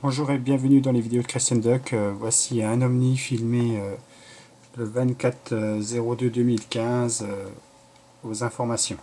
Bonjour et bienvenue dans les vidéos de Christian Duck. Euh, voici un Omni filmé euh, le 24 02 2015 aux informations.